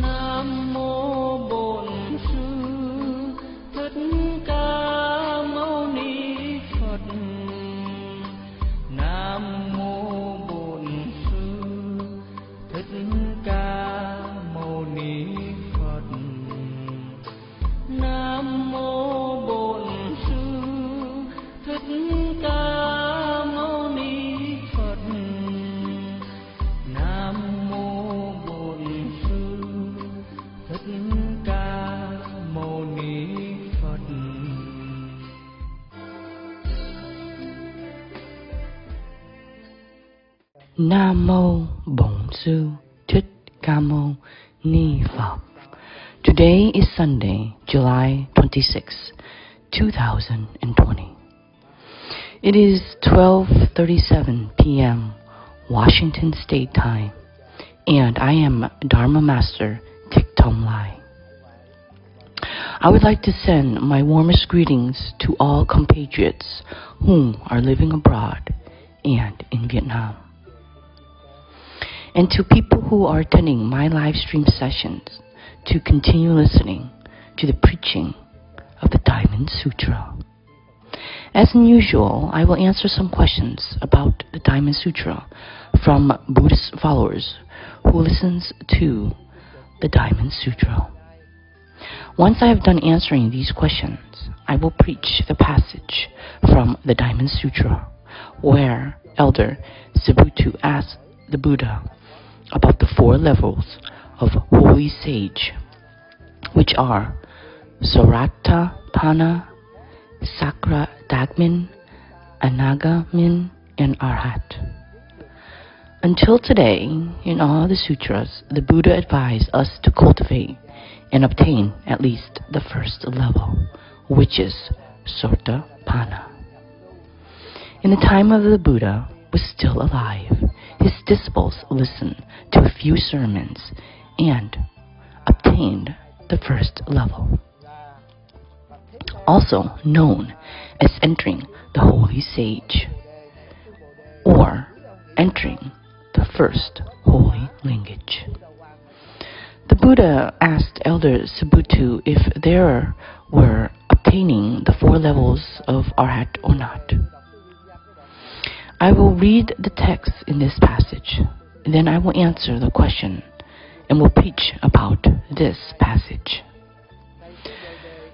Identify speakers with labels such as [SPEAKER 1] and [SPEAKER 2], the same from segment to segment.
[SPEAKER 1] Nam
[SPEAKER 2] It is 12:37 p.m. Washington State Time, and I am Dharma Master Thich Thong Lai. I would like to send my warmest greetings to all compatriots whom are living abroad and in Vietnam and to people who are attending my live stream sessions to continue listening to the preaching of the Diamond Sutra. As usual, I will answer some questions about the Diamond Sutra from Buddhist followers who listens to the Diamond Sutra. Once I have done answering these questions, I will preach the passage from the Diamond Sutra where Elder Subhuti asked the Buddha about the four levels of holy sage, which are Sarata Pana, Sakra Dagmin, Anagamin, and Arhat. Until today, in all the sutras, the Buddha advised us to cultivate and obtain at least the first level, which is Sotapanna. In the time of the Buddha was still alive, his disciples listened to a few sermons and obtained the first level, also known as entering the holy sage or entering the first holy lineage. The Buddha asked Elder Subhuti if there were obtaining the four levels of Arhat or not. I will read the text in this passage, then I will answer the question and will preach about this passage.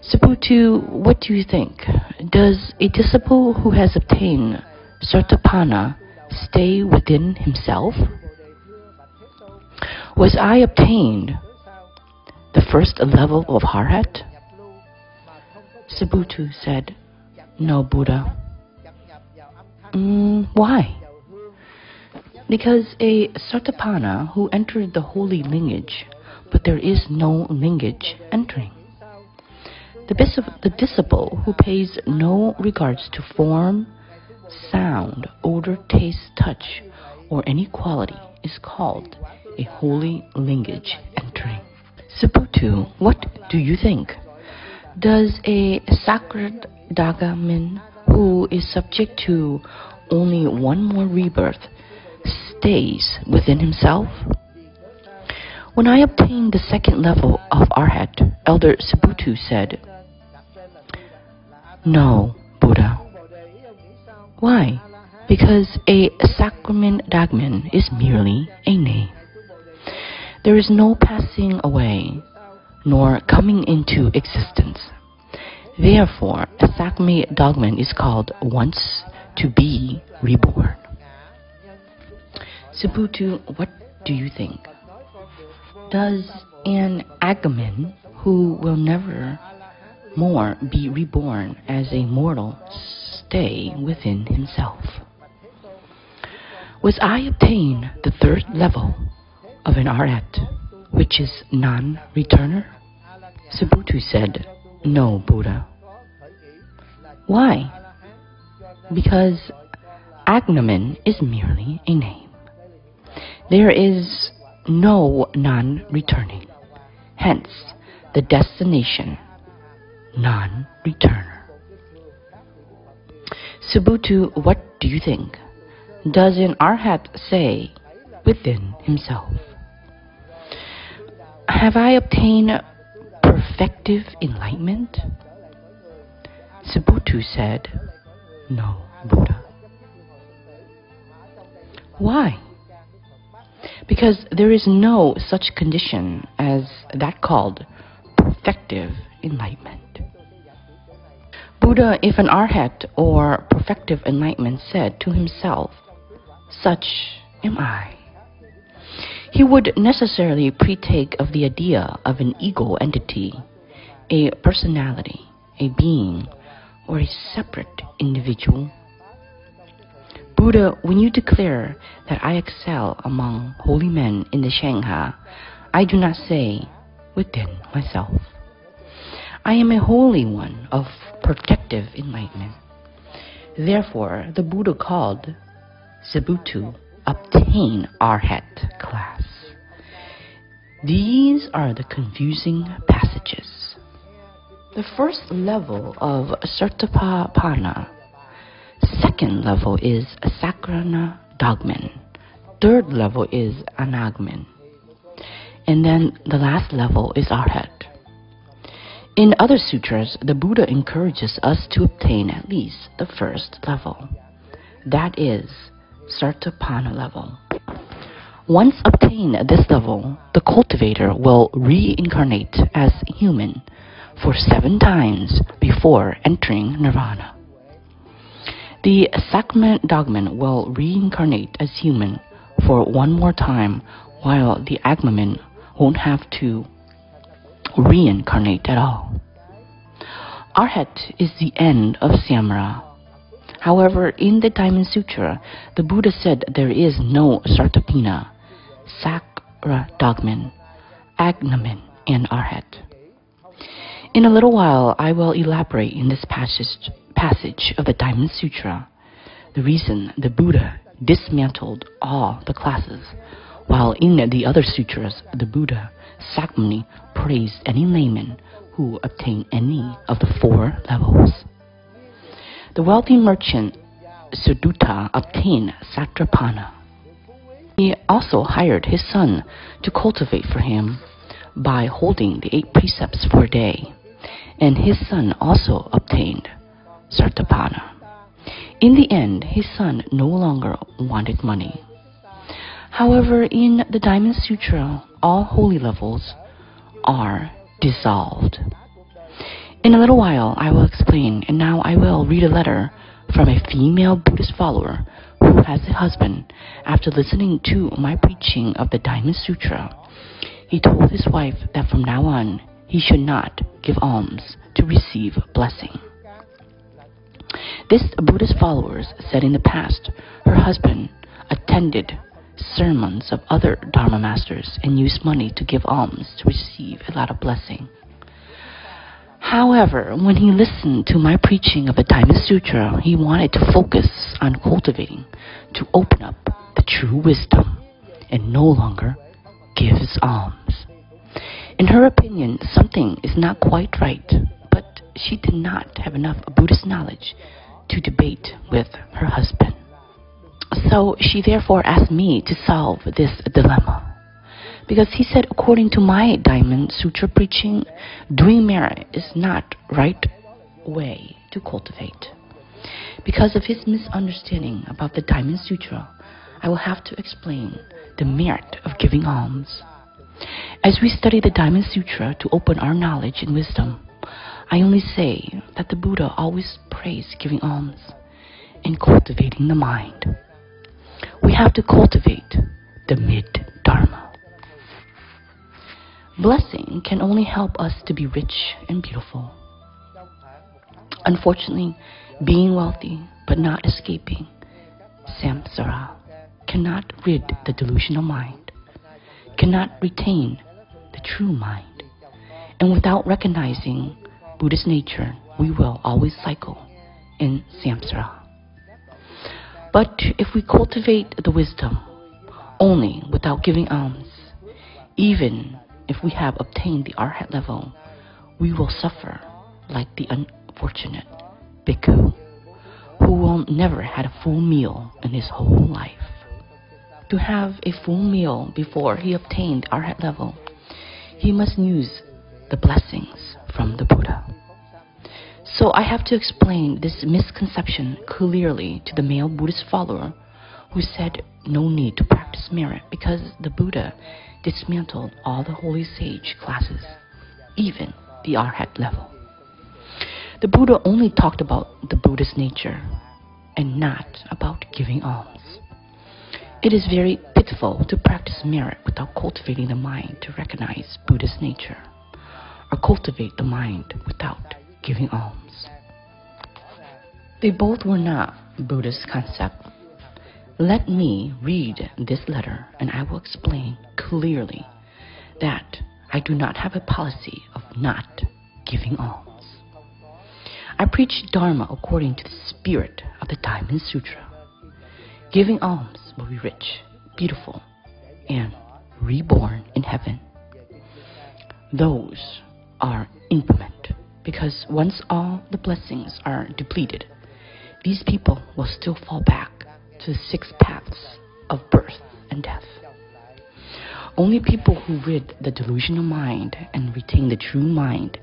[SPEAKER 2] Subhuti, what do you think? Does a disciple who has obtained Sartapana stay within himself? Was I obtained the first level of Arhat? Subhuti said, No, Buddha. Mm, why? Because a Sartapana who entered the holy lineage, but there is no lineage entering. The, bis- the disciple who pays no regards to form, sound, odor, taste, touch, or any quality is called a holy lineage entering. Subhuti, what do you think? Does a sacred Dagamin who is subject to only one more rebirth stays within himself? When I obtained the second level of Arhat, Elder Subhuti said, No, Buddha. Why? Because a sacrament dagman is merely a name. There is no passing away, nor coming into existence. Therefore, a sacrament dogman is called once to be reborn. Subhuti, what do you think? Does an agamen who will never more be reborn as a mortal stay within himself? Was I obtain the third level of an arhat, which is non-returner? Subhuti said, No, Buddha. Why? Because agnomen is merely a name. There is no non-returning. Hence, the destination, non-returner. Subhuti, what do you think? Does an arhat say within himself? Have I obtained perfective enlightenment? Subhuti said, No, Buddha. Why? Because there is no such condition as that called perfective enlightenment. Buddha, if an arhat or perfective enlightenment, said to himself, Such am I, he would necessarily partake of the idea of an ego entity, a personality, a being, or a separate individual. Buddha, when you declare that I excel among holy men in the Sangha, I do not say within myself. I am a holy one of perfective enlightenment. Therefore, the Buddha called Subhuti obtain arhat class. These are the confusing passages. The first level of Sotapanna. Second level is Sakrana Dogman. Third level is Anagamin. And then the last level is Arhat. In other sutras, the Buddha encourages us to obtain at least the first level. That is Sotapanna level. Once obtained at this level, the cultivator will reincarnate as human for seven times before entering nirvana. The Sakman Dogman will reincarnate as human for one more time, while the Agmaman won't have to reincarnate at all. Arhat is the end of Samsara. However, in the Diamond Sutra, the Buddha said there is no Sartapina, Sakra Dogman, Agnaman, and Arhat. In a little while, I will elaborate in this passage, passage of the Diamond Sutra the reason the Buddha dismantled all the classes, while in the other sutras, the Buddha Sakyamuni praised any layman who obtained any of the four levels. The wealthy merchant Sudatta obtained Sotapanna. He also hired his son to cultivate for him by holding the eight precepts for a day, and his son also obtained Sotapanna. In the end, his son no longer wanted money. However, in the Diamond Sutra, all holy levels are dissolved. In a little while, I will explain, and now I will read a letter from a female Buddhist follower who has a husband. After listening to my preaching of the Diamond Sutra, he told his wife that from now on he should not give alms to receive blessing. This Buddhist follower said in the past her husband attended sermons of other Dharma masters and use money to give alms to receive a lot of blessing. However, when he listened to my preaching of the Diamond Sutra, he wanted to focus on cultivating, to open up the true wisdom, and no longer gives alms. In her opinion, something is not quite right, but she did not have enough Buddhist knowledge to debate with her husband. So she therefore asked me to solve this dilemma. Because he said, according to my Diamond Sutra preaching, doing merit is not right way to cultivate. Because of his misunderstanding about the Diamond Sutra, I will have to explain the merit of giving alms. As we study the Diamond Sutra to open our knowledge and wisdom, I only say that the Buddha always praised giving alms and cultivating the mind. We have to cultivate the mid Dharma. Blessing can only help us to be rich and beautiful. Unfortunately, being wealthy but not escaping samsara cannot rid the delusional mind, cannot retain the true mind. And without recognizing Buddhist nature, we will always cycle in samsara. But if we cultivate the wisdom only without giving alms, even if we have obtained the arhat level, we will suffer like the unfortunate bhikkhu who will never had a full meal in his whole life. To have a full meal before he obtained arhat level, he must use the blessings from the Buddha. So I have to explain this misconception clearly to the male Buddhist follower who said no need to practice merit because the Buddha dismantled all the holy sage classes, even the arhat level. The Buddha only talked about the Buddhist nature and not about giving alms. It is very pitiful to practice merit without cultivating the mind to recognize Buddhist nature, or cultivate the mind without giving alms. They both were not Buddhist concept. Let me read this letter and I will explain clearly that I do not have a policy of not giving alms. I preach Dharma according to the spirit of the Diamond Sutra. Giving alms will be rich, beautiful, and reborn in heaven. Those are impermanent because once all the blessings are depleted, these people will still fall back to the six paths of birth and death. Only people who rid the delusional mind and retain the true mind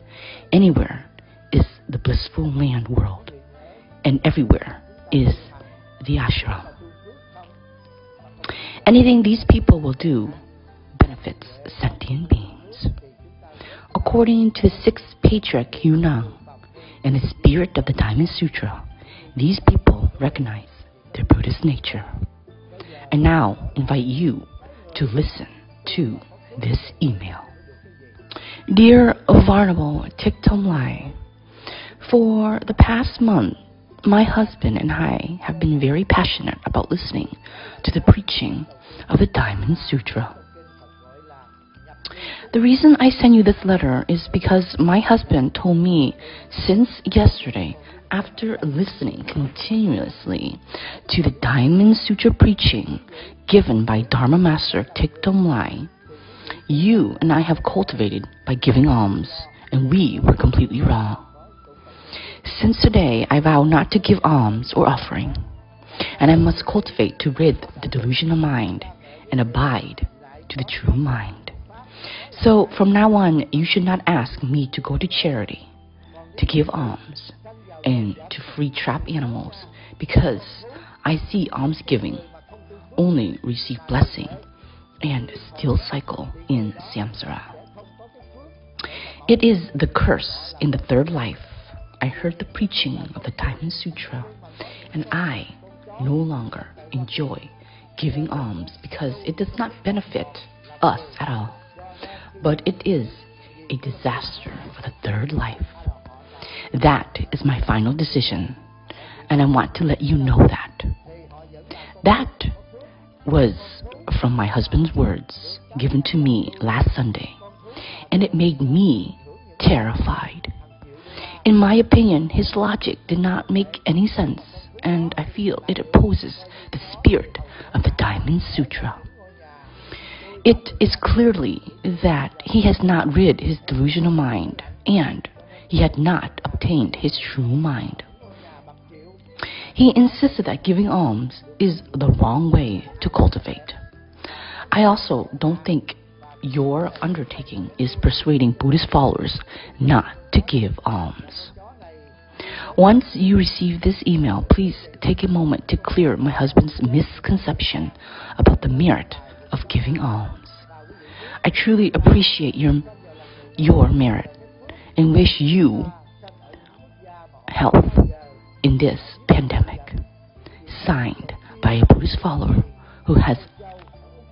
[SPEAKER 2] anywhere is the blissful land world, and everywhere is the ashram. Anything these people will do benefits sentient beings. According to the sixth patriarch Huineng and the spirit of the Diamond Sutra, these people recognize their Buddhist nature. I now invite you to listen to this email. Dear Venerable Thich Thong Lai, for the past month, my husband and I have been very passionate about listening to the preaching of the Diamond Sutra. The reason I send you this letter is because my husband told me since yesterday, after listening continuously to the Diamond Sutra preaching given by Dharma Master Thich Thong Lai, you and I have cultivated by giving alms, and we were completely wrong. Since today, I vow not to give alms or offering, and I must cultivate to rid the delusional mind and abide to the true mind. So from now on, you should not ask me to go to charity, to give alms, and to free trapped animals, because I see almsgiving only receive blessing and still cycle in samsara. It is the curse in the third life. I heard the preaching of the Diamond Sutra, and I no longer enjoy giving alms because it does not benefit us at all, but it is a disaster for the third life. That is my final decision, and I want to let you know that. That was from my husband's words given to me last Sunday, and it made me terrified. In my opinion, his logic did not make any sense, and I feel it opposes the spirit of the Diamond Sutra. It is clearly that he has not rid his delusional mind, and he had not obtained his true mind. He insisted that giving alms is the wrong way to cultivate. I also don't think your undertaking is persuading Buddhist followers not to give alms. Once you receive this email, please take a moment to clear my husband's misconception about the merit of giving alms. I truly appreciate your, your merit and wish you health in this pandemic. Signed by a Buddhist follower who has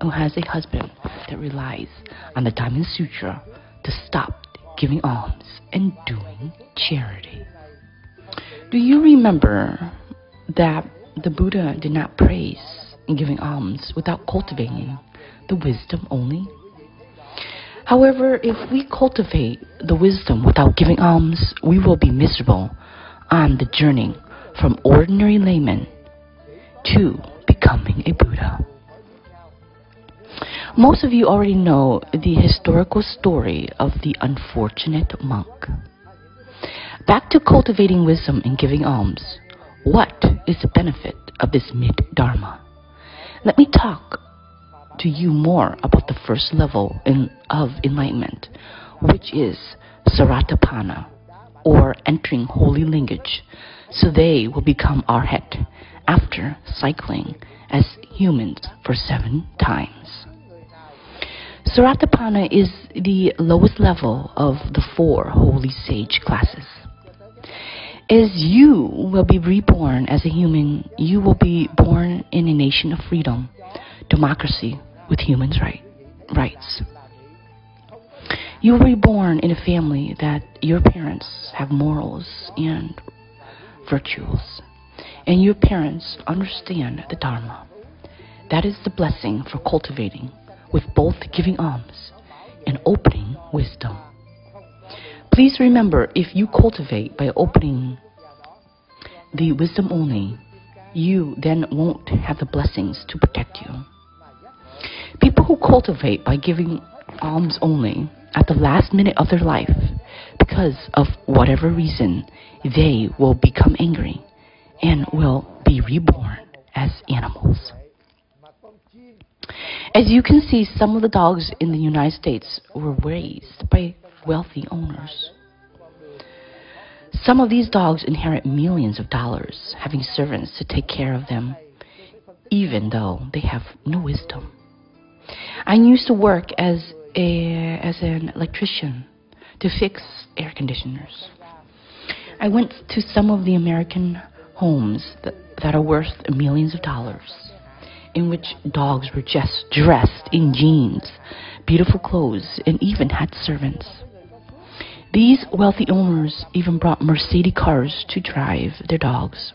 [SPEAKER 2] who has a husband that relies on the Diamond Sutra to stop giving alms and doing charity. Do you remember that the Buddha did not praise giving alms without cultivating the wisdom only? However, if we cultivate the wisdom without giving alms, we will be miserable on the journey from ordinary layman to becoming a Buddha. Most of you already know the historical story of the unfortunate monk. Back to cultivating wisdom and giving alms. What is the benefit of this mid-dharma? Let me talk to you more about the first level in, of enlightenment, which is Saratapana, or entering holy lineage, so they will become arhat after cycling as humans for seven times. Saratapana is the lowest level of the four holy sage classes. As you will be reborn as a human, you will be born in a nation of freedom, democracy with human right, rights. You will be born in a family that your parents have morals and virtues, and your parents understand the Dharma. That is the blessing for cultivating with both giving alms and opening wisdom. Please remember if you cultivate by opening the wisdom only, you then won't have the blessings to protect you. People who cultivate by giving alms only at the last minute of their life, because of whatever reason, they will become angry and will be reborn as animals. As you can see, some of the dogs in the United States were raised by wealthy owners. Some of these dogs inherit millions of dollars, having servants to take care of them, even though they have no wisdom. I used to work as, a, as an electrician to fix air conditioners. I went to some of the American homes that, that are worth millions of dollars in which dogs were just dressed in jeans, beautiful clothes, and even had servants. These wealthy owners even brought Mercedes cars to drive their dogs.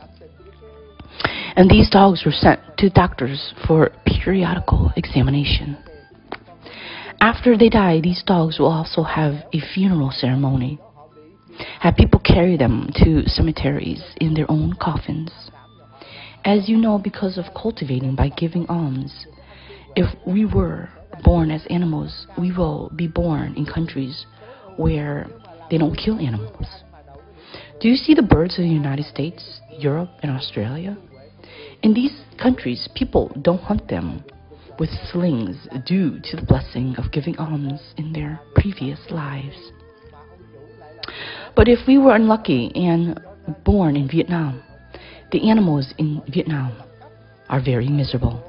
[SPEAKER 2] And these dogs were sent to doctors for periodical examination. After they die, these dogs will also have a funeral ceremony. Have people carry them to cemeteries in their own coffins. As you know, because of cultivating by giving alms, if we were born as animals, we will be born in countries where they don't kill animals. Do you see the birds in the United States, Europe, and Australia? In these countries, people don't hunt them with slings due to the blessing of giving alms in their previous lives. But if we were unlucky and born in Vietnam, the animals in Vietnam are very miserable.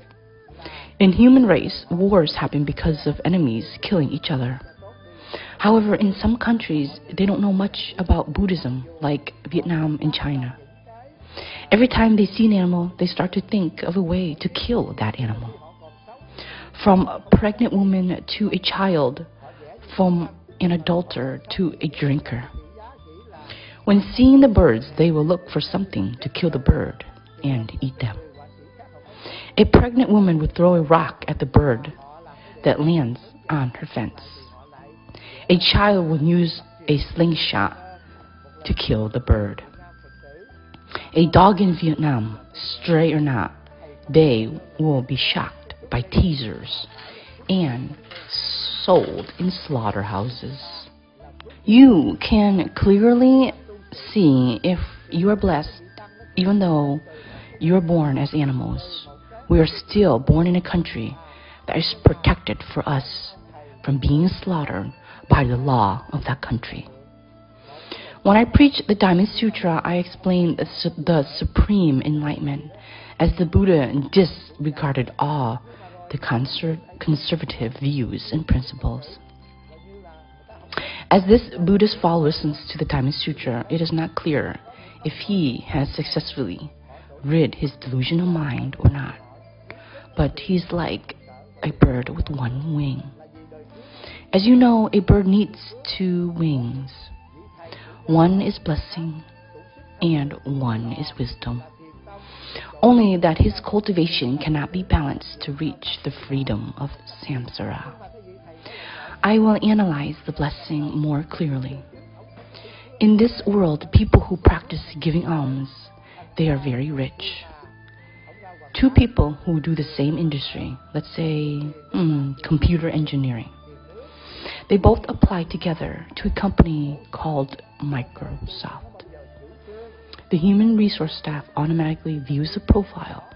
[SPEAKER 2] In human race, wars happen because of enemies killing each other. However, in some countries, they don't know much about Buddhism, like Vietnam and China. Every time they see an animal, they start to think of a way to kill that animal. From a pregnant woman to a child, from an adulterer to a drinker. When seeing the birds, they will look for something to kill the bird and eat them. A pregnant woman would throw a rock at the bird that lands on her fence. A child would use a slingshot to kill the bird. A dog in Vietnam, stray or not, they will be shocked by tasers and sold in slaughterhouses. You can clearly see if you are blessed, even though you are born as animals. We are still born in a country that is protected for us from being slaughtered by the law of that country. When I preach the Diamond Sutra, I explain the, the supreme enlightenment as the Buddha disregarded all the conser conservative views and principles. As this Buddhist follower listens to the Diamond Sutra, it is not clear if he has successfully rid his delusional mind or not. But he's like a bird with one wing. As you know, a bird needs two wings. One is blessing and one is wisdom. Only that his cultivation cannot be balanced to reach the freedom of samsara. I will analyze the blessing more clearly. In this world, people who practice giving alms, they are very rich. Two people who do the same industry, let's say hmm, computer engineering, they both apply together to a company called Microsoft. The human resource staff automatically views the profile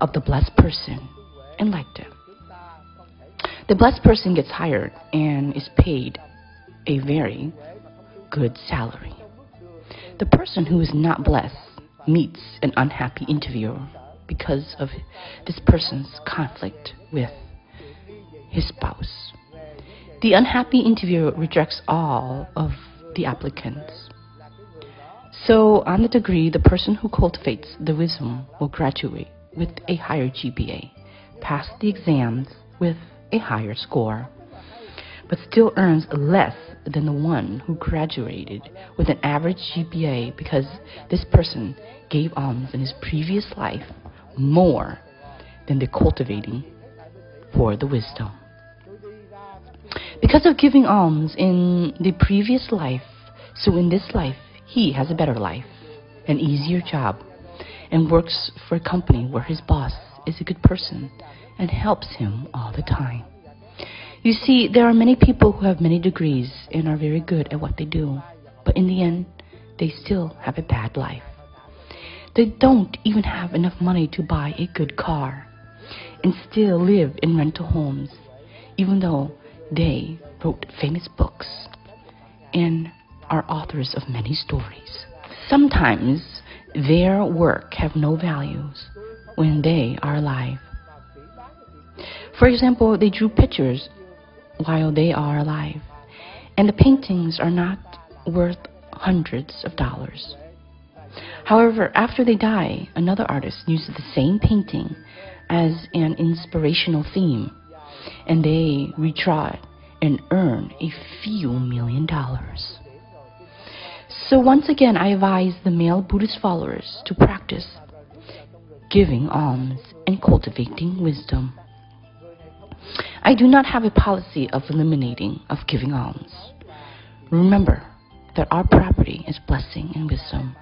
[SPEAKER 2] of the blessed person and liked it. The blessed person gets hired and is paid a very good salary. The person who is not blessed meets an unhappy interviewer because of this person's conflict with his spouse. The unhappy interviewer rejects all of the applicants. So, on the degree, the person who cultivates the wisdom will graduate with a higher GPA, pass the exams with a higher score, but still earns less than the one who graduated with an average GPA because this person gave alms in his previous life more than the cultivating for the wisdom. Because of giving alms in the previous life, so in this life, he has a better life, an easier job, and works for a company where his boss is a good person and helps him all the time. You see, there are many people who have many degrees and are very good at what they do, but in the end, they still have a bad life. They don't even have enough money to buy a good car and still live in rental homes, even though they wrote famous books and are authors of many stories. Sometimes their work have no values when they are alive. For example, they drew pictures while they are alive, and the paintings are not worth hundreds of dollars. However, after they die, another artist uses the same painting as an inspirational theme, and they it and earn a few million dollars. So once again, I advise the male Buddhist followers to practice giving alms and cultivating wisdom. I do not have a policy of eliminating of giving alms. Remember that our property is blessing and wisdom.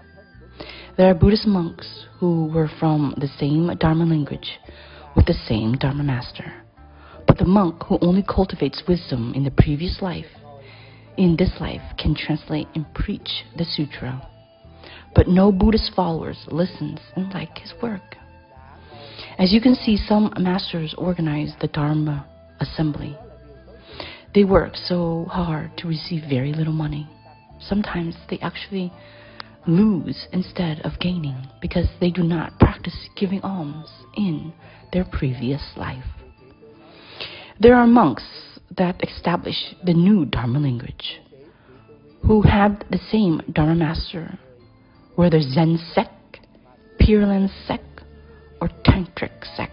[SPEAKER 2] There are Buddhist monks who were from the same Dharma lineage with the same Dharma master. The monk who only cultivates wisdom in the previous life, in this life, can translate and preach the sutra. But no Buddhist followers listens and like his work. As you can see, some masters organize the Dharma assembly. They work so hard to receive very little money. Sometimes they actually lose instead of gaining because they do not practice giving alms in their previous life. There are monks that establish the new Dharma lineage who have the same Dharma master, whether Zen sect, Pure Land sect, or Tantric sect.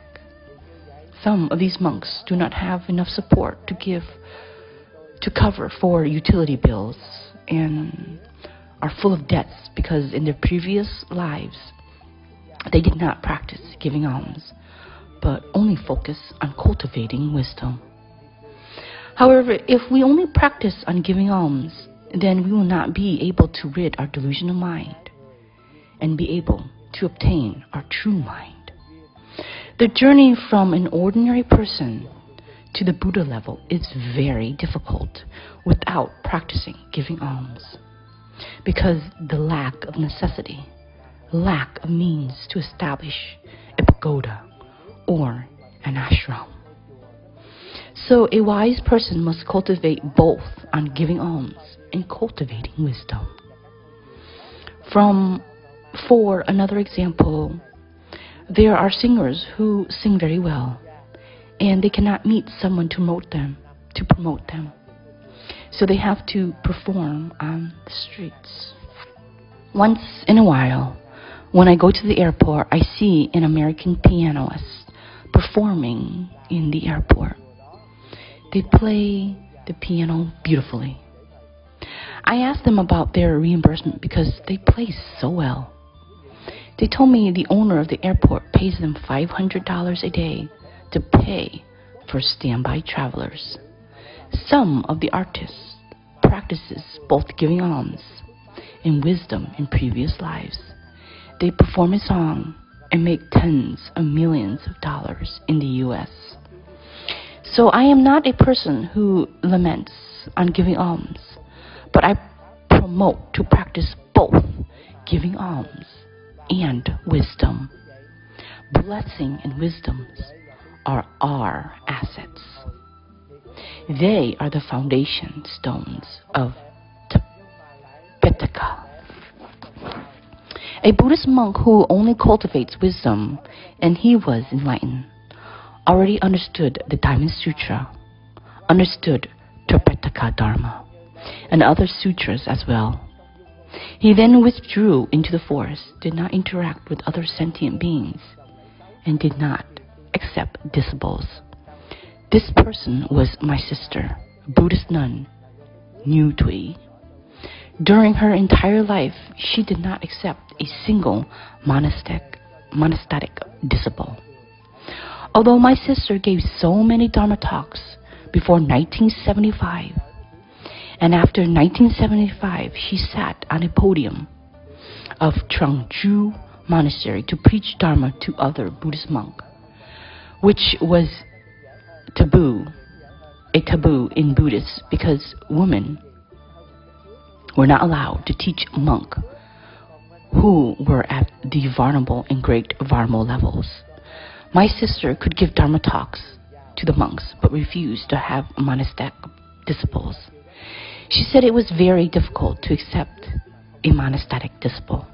[SPEAKER 2] Some of these monks do not have enough support to give to cover for utility bills and are full of debts because in their previous lives they did not practice giving alms, but only focus on cultivating wisdom. However, if we only practice on giving alms, then we will not be able to rid our delusional mind and be able to obtain our true mind. The journey from an ordinary person to the Buddha level is very difficult without practicing giving alms because the lack of necessity, lack of means to establish a pagoda or an ashram. So a wise person must cultivate both on giving alms and cultivating wisdom. From for another example, there are singers who sing very well, and they cannot meet someone to promote them, to promote them. So they have to perform on the streets. Once in a while, when I go to the airport, I see an American pianist performing in the airport. They play the piano beautifully. I asked them about their reimbursement because they play so well. They told me the owner of the airport pays them $500 a day to pay for standby travelers. Some of the artists practices both giving alms and wisdom in previous lives. They perform a song and make tens of millions of dollars in the US. So I am not a person who laments on giving alms, but I promote to practice both giving alms and wisdom. Blessing and wisdoms are our assets. They are the foundation stones of Tipitaka. A Buddhist monk who only cultivates wisdom, and he was enlightened, already understood the Diamond Sutra, understood Tipitaka Dharma, and other sutras as well. He then withdrew into the forest, did not interact with other sentient beings, and did not accept disciples. This person was my sister, Buddhist nun, Nhu Tui. During her entire life, she did not accept a single monastic, monastic disciple. Although my sister gave so many Dharma talks before 1975, and after 1975, she sat on a podium of Trungju Monastery to preach Dharma to other Buddhist monks, which was taboo, a taboo in Buddhists because women were not allowed to teach monk who were at the vulnerable and great vulnerable levels. My sister could give Dharma talks to the monks but refused to have monastic disciples. She said it was very difficult to accept a monastic disciple.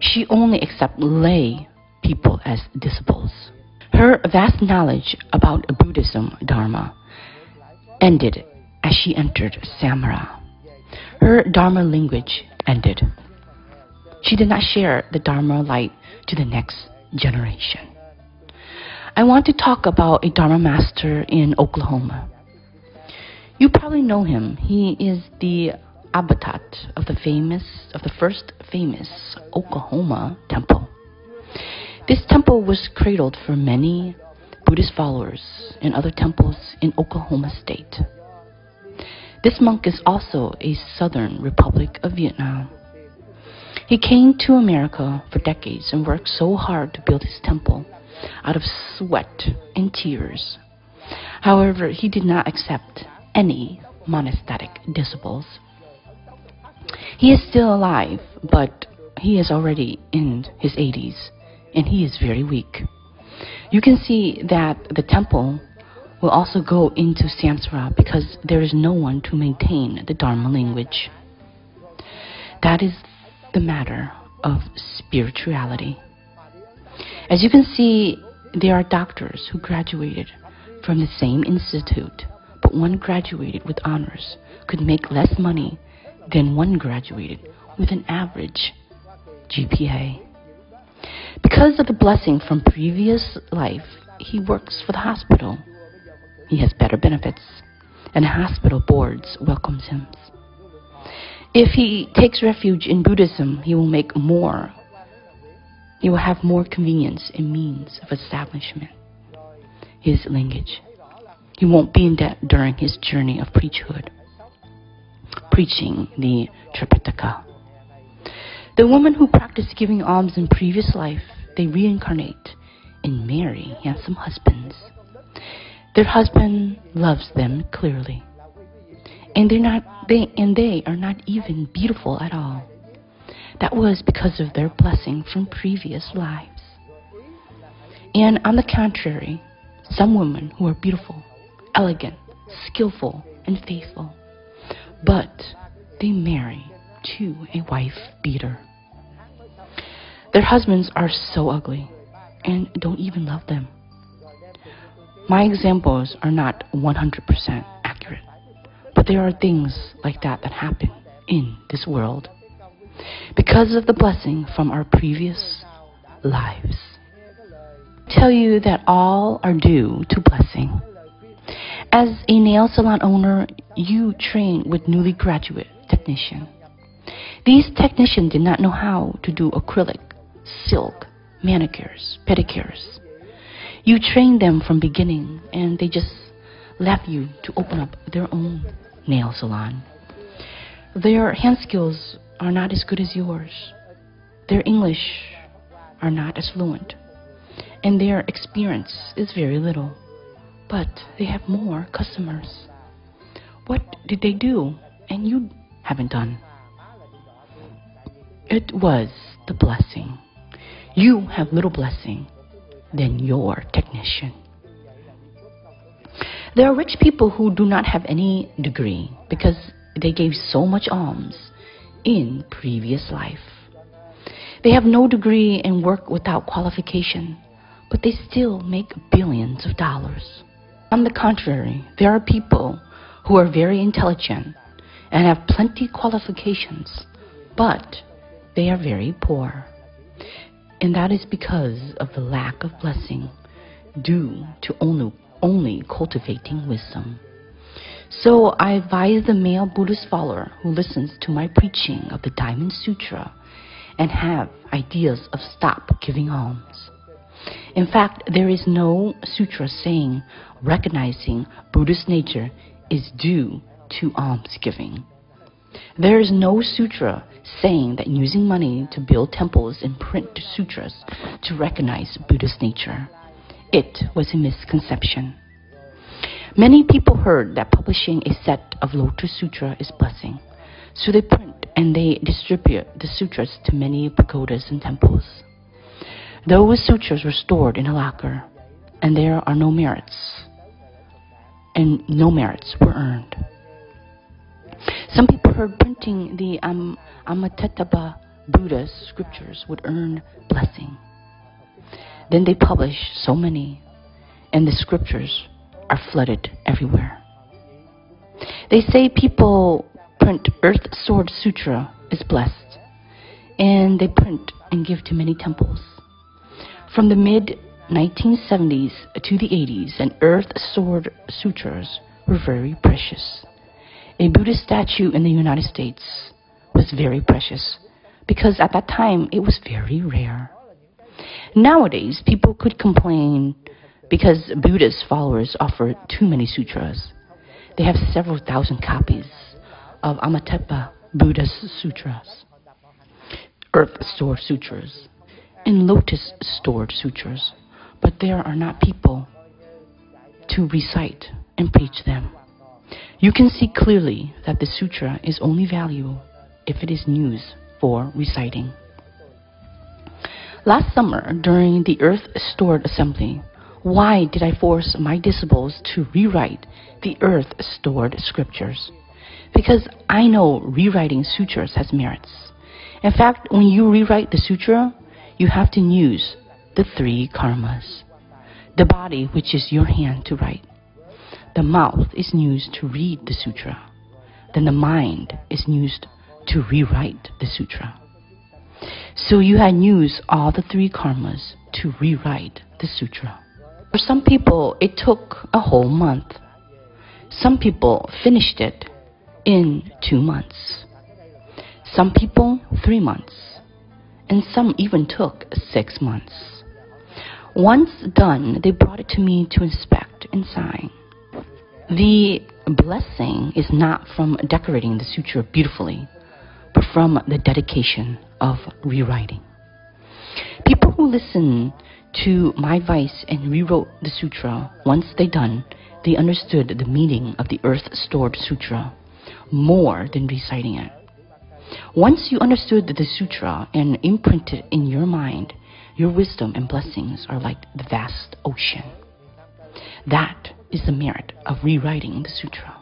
[SPEAKER 2] She only accepted lay people as disciples. Her vast knowledge about Buddhism Dharma ended as she entered Samara. Her Dharma lineage ended. She did not share the Dharma light to the next generation. I want to talk about a Dharma master in Oklahoma. You probably know him. He is the abbot of the famous of the first famous Oklahoma temple. This temple was cradled for many Buddhist followers in other temples in Oklahoma State. This monk is also a Southern Republic of Vietnam. He came to America for decades and worked so hard to build his temple out of sweat and tears. However, he did not accept any monastic disciples. He is still alive, but he is already in his 80s and he is very weak. You can see that the temple will also go into Samsara because there is no one to maintain the Dharma lineage. That is the matter of spirituality. As you can see, there are doctors who graduated from the same institute, but one graduated with honors could make less money than one graduated with an average GPA. Because of the blessing from previous life, he works for the hospital. He has better benefits, and hospital boards welcomes him. If he takes refuge in Buddhism, he will make more he will have more convenience and means of establishment his lineage. He won't be in debt during his journey of preachhood, preaching the Tripitaka. The women who practiced giving alms in previous life, they reincarnate and marry handsome husbands. Their husband loves them clearly, and they're not they and they are not even beautiful at all. That was because of their blessing from previous lives. And on the contrary, some women who are beautiful, elegant, skillful, and faithful, but they marry to a wife beater. Their husbands are so ugly and don't even love them. My examples are not 100% accurate, but there are things like that that happen in this world because of the blessing from our previous lives. Tell you that all are due to blessing. As a nail salon owner, you train with newly graduate technician. These technicians did not know how to do acrylic, silk, manicures, pedicures. You train them from beginning and they just left you to open up their own nail salon. Their hand skills are not as good as yours. Their English are not as fluent. And their experience is very little. But they have more customers. What did they do and you haven't done? It was the blessing. You have little blessing than your technician. There are rich people who do not have any degree because they gave so much alms in previous life. They have no degree and work without qualification, but they still make billions of dollars. On the contrary, there are people who are very intelligent and have plenty qualifications, but they are very poor. And that is because of the lack of blessing due to only, only cultivating wisdom. So I advise the male Buddhist follower who listens to my preaching of the Diamond Sutra and have ideas of stop giving alms. In fact, there is no sutra saying recognizing Buddhist nature is due to almsgiving. There is no sutra saying that using money to build temples and print sutras to recognize Buddhist nature. It was a misconception. Many people heard that publishing a set of Lotus Sutra is blessing, so they print and they distribute the sutras to many pagodas and temples. Those sutras were stored in a locker, and there are no merits, and no merits were earned. Some people heard printing the um, Amitabha Buddha's scriptures would earn blessing. Then they publish so many, and the scriptures are flooded everywhere. They say people print Earth Store Sutra is blessed, and they print and give to many temples. From the mid 1970s to the 80s, and Earth Store Sutras were very precious. A Buddhist statue in the United States was very precious because at that time it was very rare. Nowadays, people could complain because Buddhist followers offer too many sutras. They have several thousand copies of Amitabha Buddha's sutras, Earth Store Sutras, and Lotus Sword Sutras, but there are not people to recite and preach them. You can see clearly that the sutra is only valuable if it is used for reciting. Last summer, during the Earth Stored Assembly, why did I force my disciples to rewrite the Earth Stored Scriptures? Because I know rewriting sutras has merits. In fact, when you rewrite the sutra, you have to use the three karmas. The body, which is your hand to write, the mouth is used to read the sutra. Then the mind is used to rewrite the sutra. So you had used all the three karmas to rewrite the sutra. For some people, it took a whole month. Some people finished it in two months. Some people, three months. And some even took six months. Once done, they brought it to me to inspect and sign. The blessing is not from decorating the sutra beautifully, but from the dedication of rewriting. People who listen to my advice and rewrote the sutra, once they done, they understood the meaning of the earth stored sutra more than reciting it. Once you understood the sutra and imprinted in your mind, your wisdom and blessings are like the vast ocean. That is the merit of rewriting the sutra.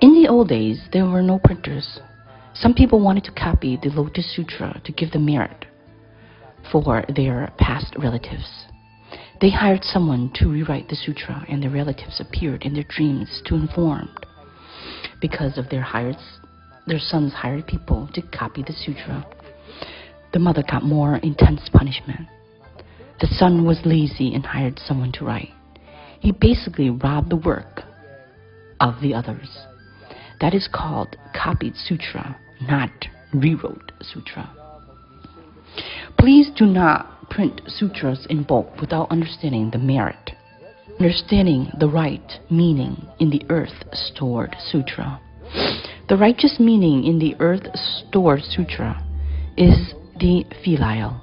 [SPEAKER 2] In the old days, there were no printers. Some people wanted to copy the Lotus Sutra to give the merit for their past relatives. They hired someone to rewrite the sutra, and their relatives appeared in their dreams to inform. Because of their hired, their sons hired people to copy the sutra. The mother got more intense punishment. The son was lazy and hired someone to write. He basically robbed the work of the others. That is called copied sutra, not rewrote sutra. Please do not print sutras in bulk without understanding the merit, understanding the right meaning in the earth stored sutra. The righteous meaning in the earth stored sutra is the filial.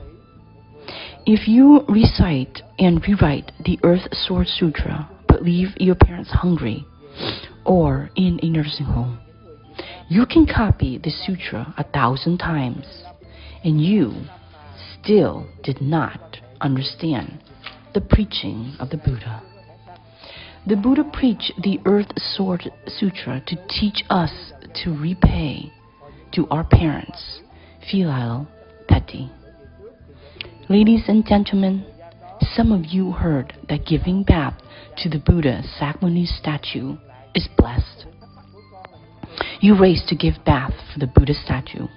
[SPEAKER 2] If you recite and rewrite the Earth Store Sutra but leave your parents hungry or in a nursing home, you can copy the sutra a thousand times and you still did not understand the preaching of the Buddha. The Buddha preached the Earth Store Sutra to teach us to repay to our parents filial piety. Ladies and gentlemen, some of you heard that giving bath to the Buddha Sakyamuni statue is blessed. You race to give bath for the Buddha statue.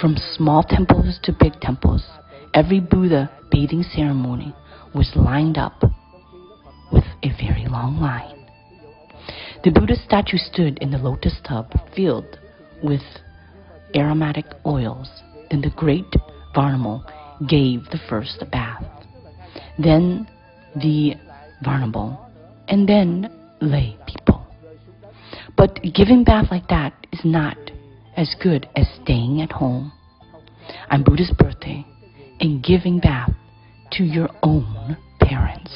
[SPEAKER 2] From small temples to big temples, every Buddha bathing ceremony was lined up with a very long line. The Buddha statue stood in the lotus tub filled with aromatic oils. Then the great Varnamo gave the first bath. Then the Varnamo, and then lay people. But giving bath like that is not as good as staying at home on Buddha's birthday and giving bath to your own parents.